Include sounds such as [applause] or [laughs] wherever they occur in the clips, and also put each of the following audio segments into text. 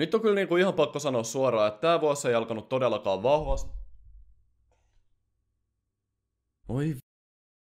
Nyt on kyllä niinku ihan pakko sanoa suoraan, että tää vuosi ei alkanut todellakaan vahvasti. Oi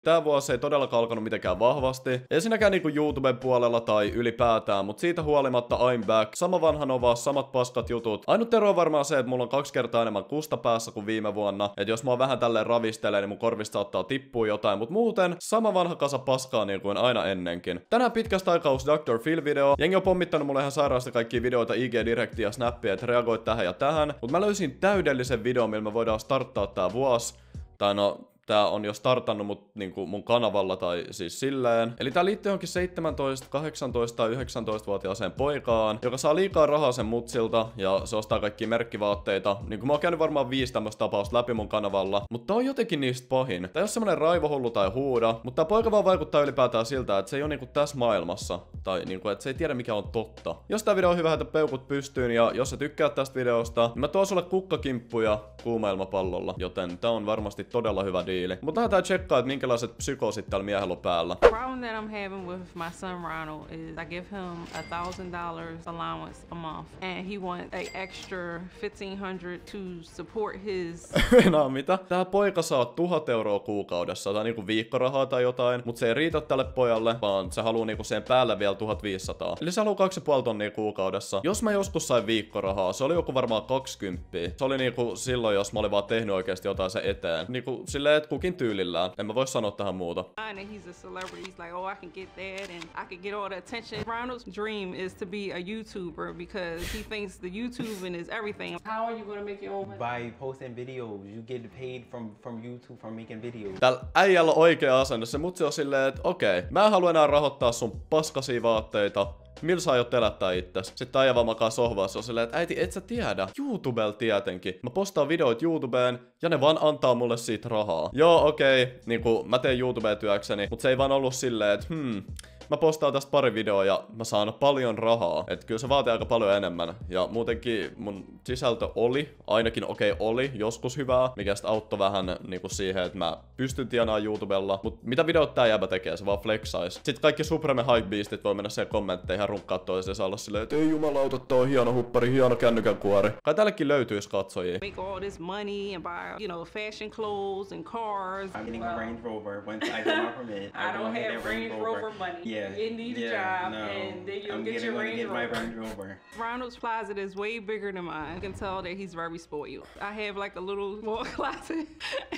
Tämä vuosi ei todellakaan alkanut mitenkään vahvasti. Ei siinäkään niinku YouTuben puolella tai ylipäätään, mutta siitä huolimatta I'm back. Sama vanha Nova, samat paskat jutut. Ainut ero on varmaan se, että mulla on kaksi kertaa enemmän kusta päässä kuin viime vuonna. Et jos mä vähän tälleen ravistelee, niin mun korvista saattaa tippua jotain, mutta muuten sama vanha kasa paskaa niin kuin aina ennenkin. Tänään pitkästä aikaa Dr. Phil video. Jengi on pommittanut mulle ihan sairaasti kaikki videoita IG Directia ja Snappia, että reagoit tähän ja tähän. Mutta mä löysin täydellisen videon, millä me voidaan starttaa tää vuosi. Tai no, tää on jo startannut mut niinku mun kanavalla tai siis silleen. Eli tää liittyy johonkin 17, 18 tai 19-vuotiaaseen poikaan, joka saa liikaa rahaa sen mutsilta ja se ostaa kaikki merkkivaatteita. Niinku mä oon käynyt varmaan viisi tämmöstä tapausta läpi mun kanavalla, mutta tää on jotenkin niistä pahin. Tää ole semmonen raivohullu tai huuda, mutta tää poika vaan vaikuttaa ylipäätään siltä, että se ei ole niinku tässä maailmassa. Tai niinku, että se ei tiedä mikä on totta. Jos tää video on hyvä, että peukut pystyyn ja jos sä tykkäät tästä videosta, niin mä tuon sulle kukkakimppuja kuumailmapallolla, joten tää on varmasti todella hyvä diili. Mutta lähdetään tsekkaa, että minkälaiset psykosit tällä miehellä on päällä. problem that I'm having with my son Ronald is I give him a thousand dollars allowance a month, and he wants a extra fifteen hundred to support his. [laughs] no mitä? Tää poika saa tuhat euroa kuukaudessa, tai niinku viikkorahaa tai jotain, mutta se ei riitä tälle pojalle, vaan se haluaa niinku sen päälle vielä 1500. Eli se haluaa 2,5 tonnia kuukaudessa. Jos mä joskus sain viikkorahaa, se oli joku varmaan 20. Se oli niinku silloin, jos mä olin vaan tehnyt oikeasti jotain se eteen. Niinku silleen, että kukin tyylillään. En mä voi sanoa tähän muuta. And he's a celebrity. He's like, oh, I can get that, and I can get all the attention. Ronald's dream is to be a YouTuber because he thinks the YouTubing is everything. How are you gonna make your own money? by posting videos. You get paid from from YouTube from making videos. Täällä äijällä on oikea asenne. Se mutsi on silleen, että okei, mä en halua enää rahoittaa sun paskasia vaatteita. Millä sä aiot elättää itses? Sitten äijä vaan makaa sohvassa on silleen, että äiti, et sä tiedä. YouTubella tietenkin. Mä postaan videoit YouTubeen ja ne vaan antaa mulle siitä rahaa. Joo, okei, okay, niinku mä teen YouTubea työkseni, mutta se ei vaan ollut silleen, että hmm, mä postaan tästä pari videoa ja mä saan paljon rahaa. Et kyllä se vaatii aika paljon enemmän. Ja muutenkin mun sisältö oli, ainakin okei okay, oli, joskus hyvää, mikä sitten auttoi vähän niinku siihen, että mä pystyn tienaamaan YouTubella. Mut mitä videot tää jäbä tekee, se vaan flexais. Sitten kaikki Supreme Hypebeastit voi mennä siihen kommentteihin ja runkkaa toisiaan olla silleen, että ei jumalauta, tää on hieno huppari, hieno kännykän kuori. Kai tällekin löytyisi katsojia. Make all this money and buy, you know, fashion clothes and cars. I'm getting a Range Rover once I get my permit. I don't have Range Rover money. Yeah. You need a yeah, job, no. and then you'll I'm get getting, your Range get my Rover. Range Rover. Ronald's closet is way bigger than mine. You can tell that he's very spoiled. I have like a little wall [laughs] closet.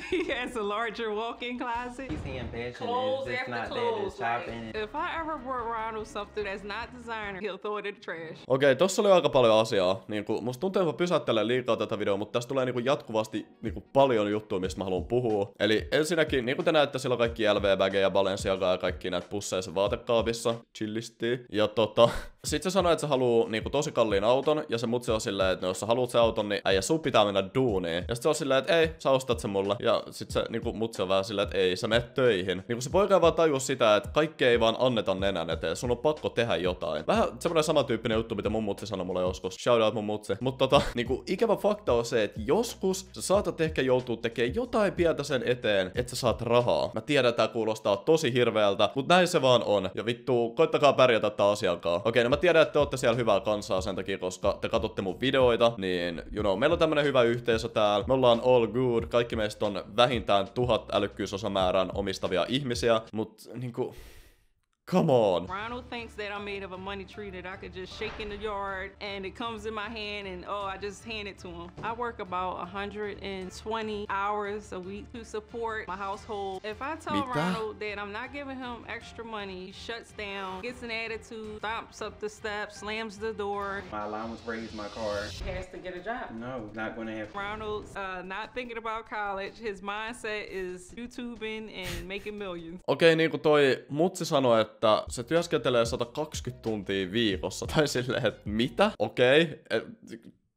he has a larger walk-in closet. He's fashion Clothes is just after not that. clothes. It's shopping. Like, if I ever brought Ronald something that's not designer, he'll throw it in the trash. Okei, okay, tossa oli aika paljon asiaa. Niinku, musta tuntuu, että mä pysäyttelen liikaa tätä videoa, mutta tästä tulee niinku jatkuvasti niinku paljon juttuja, mistä mä haluan puhua. Eli ensinnäkin, niin kuin te näette, sillä on kaikki LV, Bag ja Balenciaga ja kaikki näitä pusseja sen vaatekaapissa. Chillisti. Ja tota, sit se sanoi, että se haluu niinku tosi kalliin auton, ja se mutsi on silleen, että no, jos sä haluat sen auton, niin äijä, sun pitää mennä duuniin. Ja sit se on silleen, että ei, sä ostat sen mulle. Ja sit se niinku mutsi on vähän silleen, että ei, sä menet töihin. Niinku se poika vaan tajua sitä, että kaikkea ei vaan anneta nenän eteen. Sun on pakko tehdä jotain. Vähän semmoinen samantyyppinen juttu, mitä mun mutsi sanoi mulle joskus. Shout out mun mutsi. Mutta tota, [laughs] niinku ikävä fakta on se, että joskus sä saatat ehkä joutua tekemään jotain pientä sen eteen, että sä saat rahaa. Mä tiedän, tää kuulostaa tosi hirveältä, mutta näin se vaan on. Ja vittu, koittakaa pärjätä tää asiankaan. Okei, no mä tiedän, että te ootte siellä hyvää kansaa sen takia, koska te katsotte mun videoita, niin you know, meillä on tämmönen hyvä yhteisö täällä. Me ollaan all good. Kaikki meistä on vähintään tuhat älykkyysosamäärän omistavia ihmisiä, mut niinku... Come on. Ronald thinks that I'm made of a money tree that I could just shake in the yard and it comes in my hand and oh, I just hand it to him. I work about 120 hours a week to support my household. If I tell Mitä? Ronald that I'm not giving him extra money, he shuts down, gets an attitude, stomps up the steps, slams the door. My allowance raised my car. He has to get a job. No, not gonna happen. Ronald's uh, not thinking about college. His mindset is YouTubing and making millions. Okei, niin kuin toi mutsi sanoi, että se työskentelee 120 tuntia viikossa. Tai silleen, että mitä? Okei. et-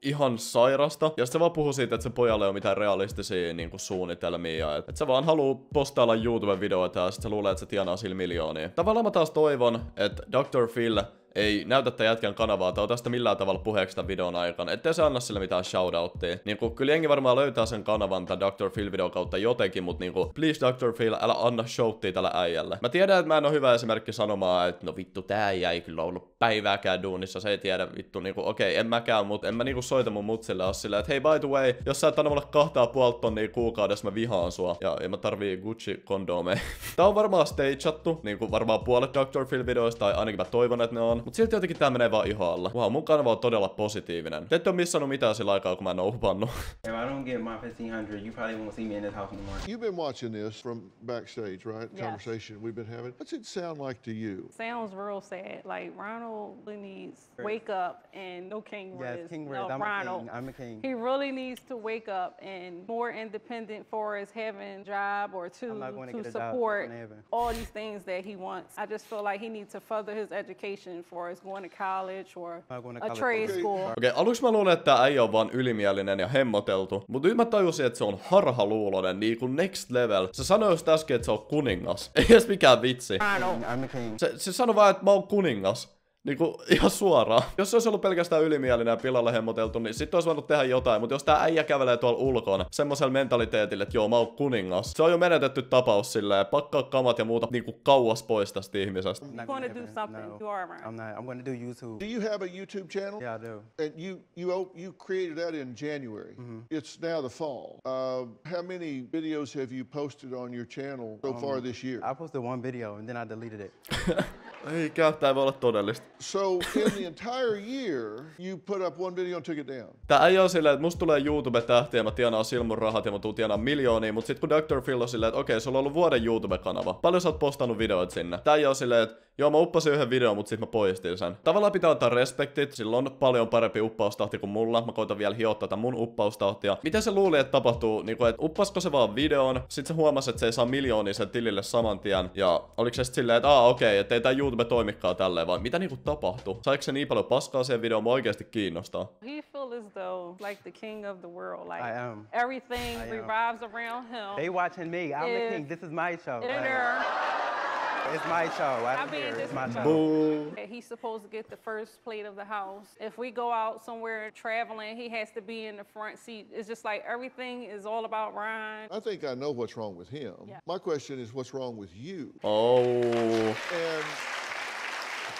Ihan sairasta. Ja se vaan puhuu siitä, että se pojalle ei ole mitään realistisia niin kuin, suunnitelmia. Että et se vaan haluu postailla YouTube-videoita ja sitten se luulee, että se tienaa sillä miljoonia. Tavallaan mä taas toivon, että Dr. Phil ei näytä tämän jätkän kanavaa tai ota sitä millään tavalla puheeksi tämän videon aikana, ettei se anna sille mitään shoutouttia. Niinku, kyllä jengi varmaan löytää sen kanavan tämän Dr. Phil videon kautta jotenkin, mutta niinku, please Dr. Phil, älä anna showttia tällä äijälle. Mä tiedän, että mä en ole hyvä esimerkki sanomaan, että no vittu, tää äijä ei kyllä ollut päivääkään duunissa, se ei tiedä vittu, niinku, okei, okay, en mäkään, mutta en mä niinku soita mun mutsille ole silleen, että hei by the way, jos sä et anna mulle kahtaa puolta tonnia kuukaudessa, mä vihaan sua. Ja, ja mä tarvii Gucci kondomeja. [laughs] Tää on varmaan stageattu, niinku varmaan puolet Dr. Phil videoista, tai ainakin mä toivon, että ne on. Mut silti jotenkin tää menee vaan ihan alla. Wow, mun kanava on todella positiivinen. Te ette oo missannut mitään sillä aikaa, kun mä en oo upannut. [laughs] If I don't get my 1500, you probably won't see me in this house anymore. You've been watching this from backstage, right? Yes. Conversation we've been having. What's it sound like to you? Sounds real sad. Like Ronald really needs to wake up and no King Yes, Riz. King Riz. no, I'm a king. I'm a king. He really needs to wake up and more independent for as having job or two I'm not going to to get a job. It's not support all these things that he wants. I just feel like he needs to further his education for as going to college or to a college. trade Okay. school. Okei, okay, aluksi mä luulen, että tää äijä on vaan ylimielinen ja hemmoteltu. Mutta nyt mä tajusin, että se on harhaluulonen, niinku next level. Se sanoi just äsken, että se on kuningas. [laughs] Ei edes mikään vitsi. Ronald. I'm a king. Se, se sanoi vaan, että mä oon kuningas. Niinku [laughs] ihan suoraan. Jos se olisi ollut pelkästään ylimielinen ja pilalle hemmoteltu, niin sitten olisi voinut tehdä jotain. Mutta jos tää äijä kävelee tuolla ulkona semmoisella mentaliteetillä, että joo mä oon kuningas. Se on jo menetetty tapaus silleen. Pakkaa kamat ja muuta niinku kauas pois tästä ihmisestä. Not gonna do something? No. You are Ronald. I'm not. I'm going to do YouTube. Do you have a YouTube channel? Yeah, I do. And you you op- you created that in January. It's now the fall. Uh, how many videos have you posted on your channel so far this year? I posted one video and then I deleted it. [laughs] Eikä, tää ei voi olla todellista. So in the entire year, you put up one video and took it down. Tää ei oo silleen, että musta tulee YouTube-tähti ja mä tienaan silmun rahat ja mä tuun tienaan miljoonia, mut sit kun Dr. Phil on silleen, että okei, sulla on ollut vuoden YouTube-kanava. Paljon sä oot postannut videoita sinne? Tää ei oo silleen, että joo mä uppasin yhden videon, mut sit mä poistin sen. Tavallaan pitää antaa respektit, sillä on paljon parempi uppaustahti kuin mulla. Mä koitan vielä hiottaa tätä mun uppaustahtia. Miten se luuli, että tapahtuu, niinku, että uppasko se vaan videon, sit se huomasi, että se ei saa miljoonia sen tilille saman tien. Ja oliko se silleen, että aa okei, okay, että ei tää YouTube toimikaan tälleen, vai mitä niinku tapahtui? Saiko se niin paljon paskaa siihen videoon, mua oikeesti kiinnostaa. He feel as though like the king of the world. Like I am. everything I am. revolves around him. They watching me. I'm the king. This is my show. In Like, it's my show. I I don't mean, care. It's my show. Boo. He's supposed to get the first plate of the house. If we go out somewhere traveling, he has to be in the front seat. It's just like everything is all about Ryan. I think I know what's wrong with him. Yeah. My question is, what's wrong with you? Oh. And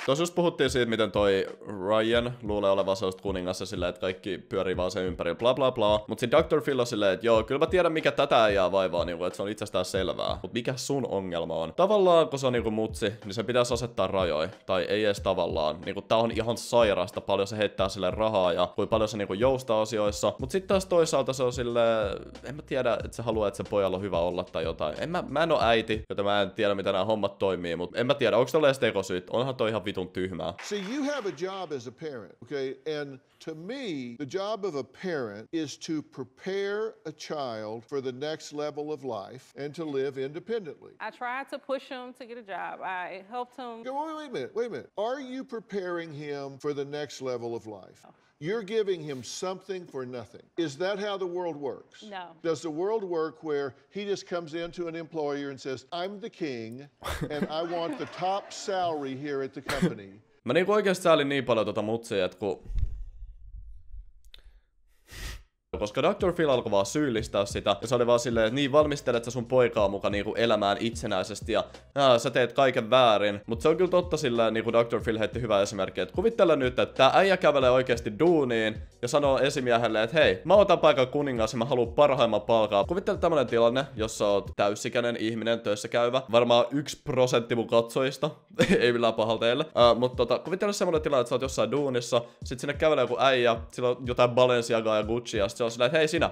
Tuossa just puhuttiin siitä, miten toi Ryan luulee olevan sellaista kuningassa silleen, että kaikki pyörii vaan sen ympärillä, bla bla bla. Mut sit Dr. Phil on silleen, että joo, kyllä mä tiedän mikä tätä jää vaivaa, niinku, että se on itsestään selvää. Mut mikä sun ongelma on? Tavallaan, kun se on niinku mutsi, niin se pitäisi asettaa rajoja. Tai ei edes tavallaan. Niinku, tää on ihan sairasta, paljon se heittää sille rahaa ja kuinka paljon se niinku joustaa asioissa. Mut sit taas toisaalta se on sille, en mä tiedä, että se haluaa, että se pojalla on hyvä olla tai jotain. En mä, mä en oo äiti, joten mä en tiedä, miten nämä hommat toimii, mut en mä tiedä, onko tolle edes tekosyyt. Onhan toi ihan vitun tyhmää. See, you have a job as a parent, okay? And to me, the job of a parent is to prepare a child for the next level of life and to live independently. I tried to push him to get a job. I helped him. Go, wait, wait a minute, wait a minute. Are you preparing him for the next level of life? You're giving him something for nothing. Is that how the world works? No. Does the world work where he just comes into an employer and says, I'm the king and I want the top salary here at the company? [laughs] Mä niinku oikeesti säälin niin paljon tota mutsia, että kun... Koska Dr. Phil alkoi vaan syyllistää sitä, ja se oli vaan silleen, että niin valmistelet sä sun poikaa mukaan niinku elämään itsenäisesti, ja aa, sä teet kaiken väärin. Mutta se on kyllä totta sillä, niinku Dr. Phil heitti hyvä esimerkki, että kuvittele nyt, että tää äijä kävelee oikeasti duuniin, ja sanoo esimiehelle, että hei, mä otan paikan kuningas ja mä haluan parhaimman palkaa. Kuvittele tämmönen tilanne, jossa oot täysikäinen ihminen, töissä käyvä, varmaan yksi prosentti mun katsojista, [laughs] ei millään pahalla teille. Uh, mutta tota, kuvittele semmonen tilanne, että sä oot jossain duunissa, sit sinne kävelee joku äijä, sillä on jotain Balenciagaa ja Gucci, ja sit se on silleen, että hei sinä,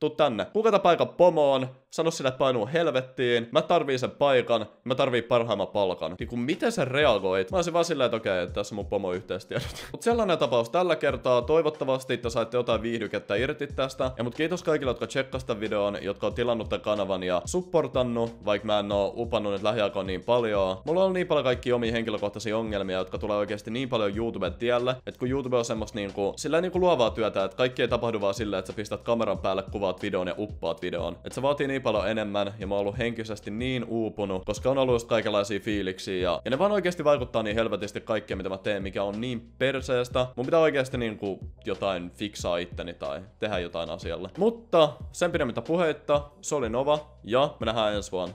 tuu tänne. Kukata paikan pomoon, sano sille, että painuu helvettiin, mä tarviin sen paikan, mä tarviin parhaimman palkan. Niin kun miten sä reagoit? Mä olisin vaan silleen, että okei, okay, tässä on mun pomo yhteistiedot. [laughs] Mut sellainen tapaus tällä kertaa. Toivottavasti te saitte jotain viihdykettä irti tästä. Ja mut kiitos kaikille, jotka tsekkasivat videon, jotka on tilannut tämän kanavan ja supportannut, vaikka mä en oo upannut nyt lähiaikoina niin paljon. Mulla on niin paljon kaikki omia henkilökohtaisia ongelmia, jotka tulee oikeasti niin paljon YouTuben tielle, että kun YouTube on semmoista niinku, sillä niinku luovaa työtä, että kaikki ei tapahdu vaan silleen, että sä pistät kameran päälle, kuvaat videon ja uppaat videon. Että se vaatii niin niin paljon enemmän ja mä oon ollut henkisesti niin uupunut, koska on ollut just kaikenlaisia fiiliksiä ja, ja ne vaan oikeasti vaikuttaa niin helvetisti kaikkea mitä mä teen, mikä on niin perseestä. Mun pitää oikeasti niinku jotain fiksaa itteni tai tehdä jotain asialle. Mutta sen pidemmittä puheitta, se oli Nova ja me nähdään ensi vuonna.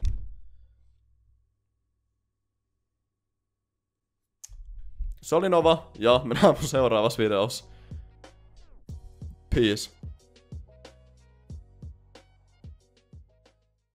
Se oli Nova ja me nähdään seuraavassa videossa. Peace.